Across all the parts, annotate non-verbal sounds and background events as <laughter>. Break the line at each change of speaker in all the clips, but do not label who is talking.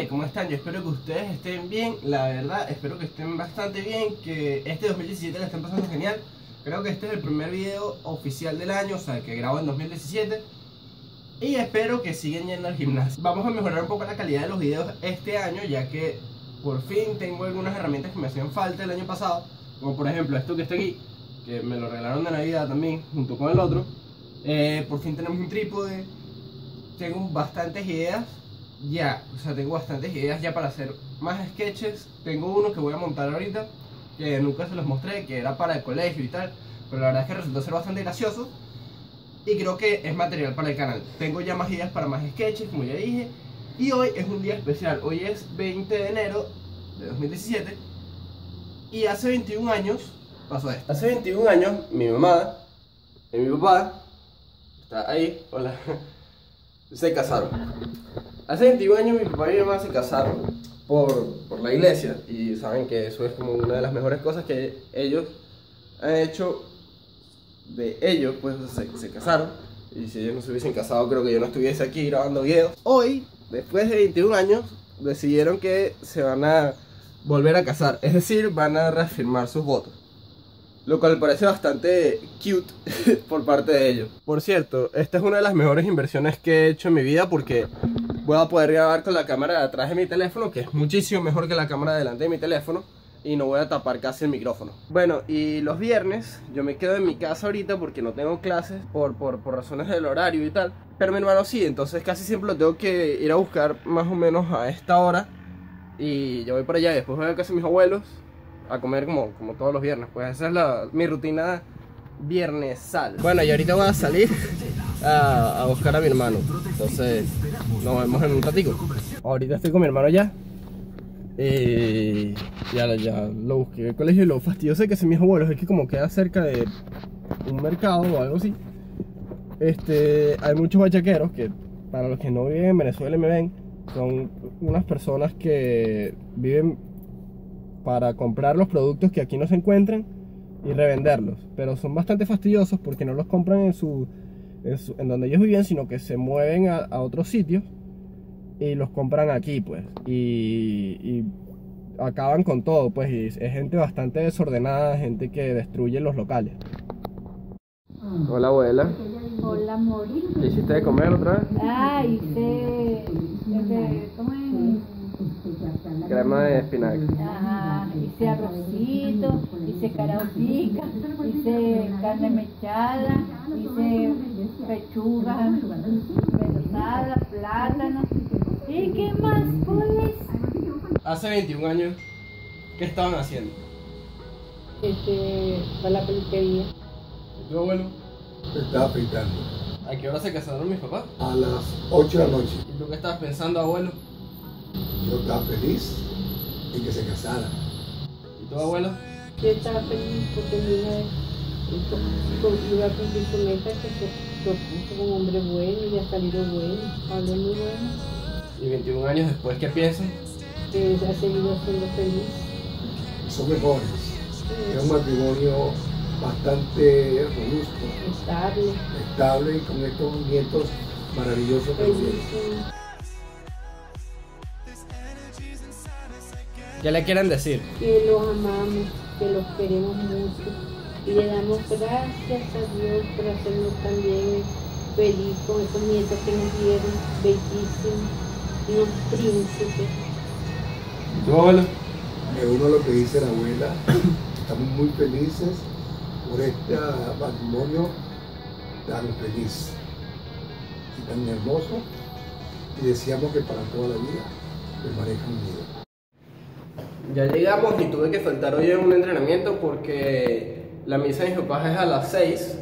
Vale, ¿cómo están? Yo espero que ustedes estén bien, la verdad, espero que estén bastante bien, que este 2017 la estén pasando genial. Creo que este es el primer video oficial del año, o sea, que grabo en 2017. Y espero que sigan yendo al gimnasio. Vamos a mejorar un poco la calidad de los videos este año, ya que por fin tengo algunas herramientas que me hacían falta el año pasado. Como por ejemplo esto que está aquí, que me lo regalaron de Navidad también, junto con el otro. Eh, por fin tenemos un trípode. Tengo bastantes ideas ya, o sea, tengo bastantes ideas ya para hacer más sketches. Tengo uno que voy a montar ahorita, que nunca se los mostré, que era para el colegio y tal, pero la verdad es que resultó ser bastante gracioso. Y creo que es material para el canal. Tengo ya más ideas para más sketches, como ya dije. Y hoy es un día especial. Hoy es 20 de enero de 2017. Y hace 21 años pasó esto. Hace 21 años mi mamá y mi papá, está ahí, hola, <laughs> se casaron. Hace 21 años mi papá y mi mamá se casaron por, por, la iglesia y saben que eso es como una de las mejores cosas que ellos han hecho de ellos, pues se, se casaron. Y si ellos no se hubiesen casado, creo que yo no estuviese aquí grabando videos. Hoy, después de 21 años, decidieron que se van a volver a casar. Es decir, van a reafirmar sus votos. Lo cual parece bastante cute <laughs> por parte de ellos. Por cierto, esta es una de las mejores inversiones que he hecho en mi vida porque voy a poder grabar con la cámara de atrás de mi teléfono, que es muchísimo mejor que la cámara delante de mi teléfono. Y no voy a tapar casi el micrófono. Bueno, y los viernes yo me quedo en mi casa ahorita porque no tengo clases por, por, por razones del horario y tal. Pero mi hermano sí, entonces casi siempre lo tengo que ir a buscar más o menos a esta hora. Y yo voy para allá después voy a casa de mis abuelos a comer como, como todos los viernes. Pues esa es la, mi rutina viernesal. Bueno, y ahorita voy a salir a, a, buscar a mi hermano. Entonces, nos vemos en un ratico. Ahorita estoy con mi hermano ya. Y ya, ya lo busqué en el colegio. Y lo fastidioso que son mis abuelos es que, como queda cerca de un mercado o algo así, este, hay muchos bachaqueros que, para los que no viven en Venezuela y me ven, son unas personas que viven para comprar los productos que aquí no se encuentran y revenderlos. Pero son bastante fastidiosos porque no los compran en su, en, donde ellos vivían, sino que se mueven a, a, otros sitios y los compran aquí, pues. Y, y acaban con todo, pues. Y es gente bastante desordenada, gente que destruye los locales. Hola, abuela.
Hola, Mori.
¿Qué hiciste de comer otra vez?
Ah, hice. ¿Cómo es?
Crema de espinaca.
Ajá, hice arrocito, hice caraotica, hice carne mechada, hice pechuga pesada, plátano. ¿Y qué más, pues?
Hace 21 años, ¿qué estaban haciendo?
Este, para la peluquería.
¿Y tu abuelo?
Estaba afeitando.
¿A qué hora se casaron mis papás?
A las 8 de la noche.
¿Y tú qué estabas pensando, abuelo?
Yo estaba feliz en que se casara.
¿Y tu abuelo?
Yo estaba feliz porque mi hija iba a cumplir su meta que se propuso como un hombre bueno y ha salido bueno, habló muy bueno.
¿Y 21 años después qué piensan?
Que ha seguido siendo feliz.
Son mejores. Sí. Es un matrimonio bastante robusto,
estable,
estable y con estos nietos maravillosos que
feliz.
¿Qué le quieren decir?
Que los amamos, que los queremos mucho y le damos gracias a Dios por hacernos también feliz con estos nietos que nos dieron, bellísimos, unos príncipes.
Me uno a lo que dice la abuela, <clears throat> estamos muy felices por este matrimonio tan feliz y tan hermoso y deseamos que para toda la vida permanezcan unidos.
Ya llegamos y tuve que faltar hoy en un entrenamiento porque la misa de mis papás es a las 6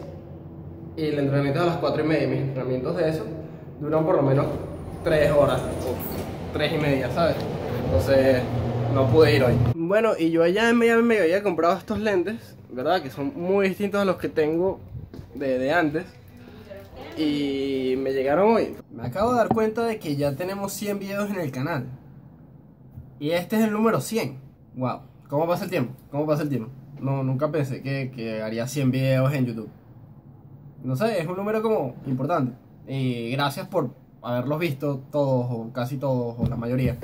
y el entrenamiento es a las 4 y media. Mis entrenamientos de eso duran por lo menos 3 horas o 3 y media, ¿sabes? Entonces no pude ir hoy. Bueno, y yo allá en Miami me había comprado estos lentes, ¿verdad? Que son muy distintos a los que tengo de, de antes. Y me llegaron hoy. Me acabo de dar cuenta de que ya tenemos 100 videos en el canal. Y este es el número 100. Wow. ¿Cómo pasa el tiempo? ¿Cómo pasa el tiempo? No, nunca pensé que, que haría 100 videos en YouTube. No sé, es un número como importante. Y gracias por, haberlos visto todos o casi todos o la mayoría.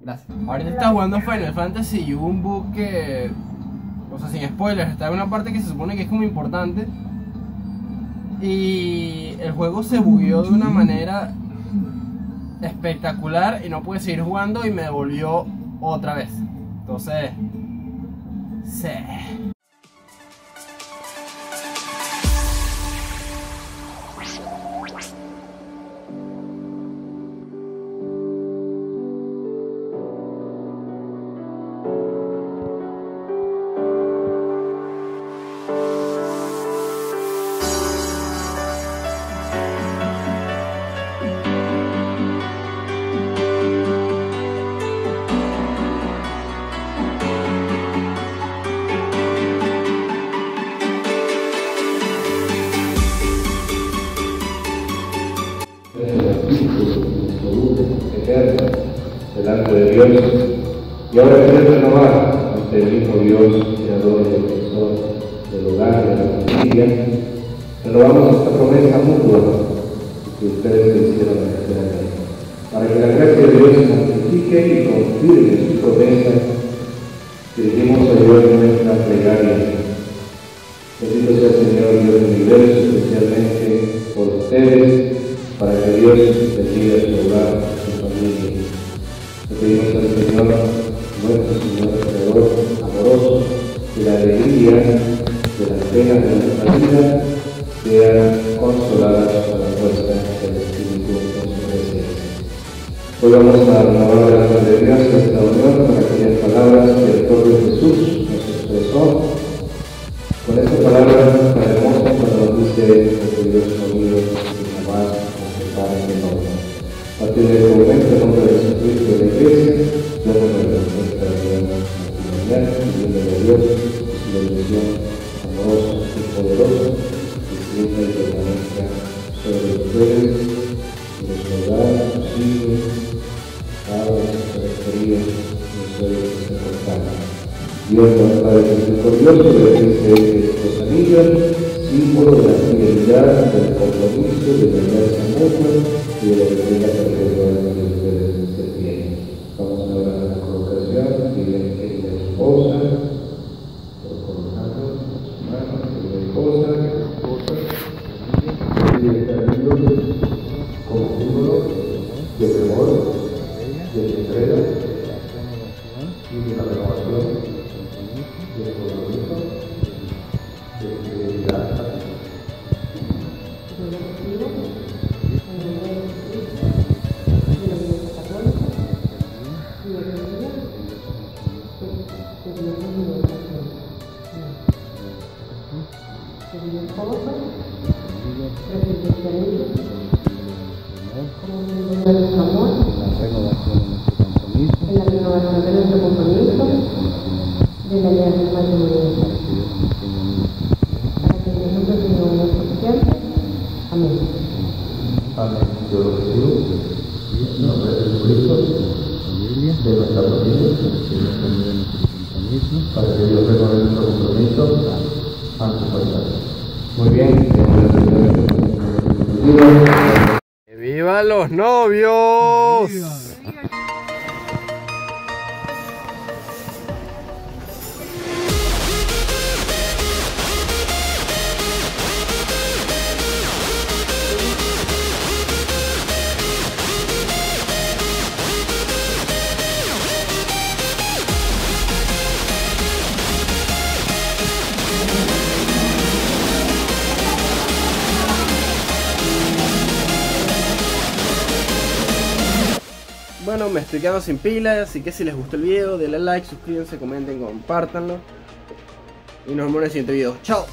Gracias. Ahorita está jugando Final Fantasy y hubo un bug que, o sea, sin spoilers, está en una parte que se supone que es como importante y el juego se bugueó de una manera espectacular y no pude seguir jugando y me devolvió otra vez. Entonces, sí.
Dios, creador y defensor del hogar, de la familia, renovamos esta promesa mutua que ustedes le hicieron la para que la gracia de Dios se amplifique y confirme su promesa, dirigimos a Dios nuestra plegaria. Bendito sea el Señor Dios del universo, especialmente por ustedes, para que Dios bendiga su hogar, su familia. Le pedimos al Señor, nuestro Señor Creador, amoroso, que la alegría de las penas de nuestra vida sean consoladas por la fuerza del Espíritu en su presencia. Hoy vamos a renovar delante de Dios esta unión con aquellas palabras que el propio Jesús Dios Padre misericordioso, bendice estos anillos, símbolo de la fidelidad, del compromiso, de la alianza mutua y de la entrega que ustedes se tienen. Vamos a ver la colocación, piden que la esposa, por colocarlo, sus manos, la esposa, esposa, renovación de
nuestro compromiso, de la alianza matrimonial. Para que Dios nos continúe siempre. Amén.
Amén. Yo lo recibo. En nombre de Jesucristo, de nuestra familia, para que Dios renueve nuestro compromiso ante su paisaje. Muy bien.
¡Que ¡Viva los novios! Bueno, me estoy quedando sin pila, así que si les gustó el video, denle like, suscríbanse, comenten, compártanlo. Y nos vemos en el siguiente video. ¡Chao!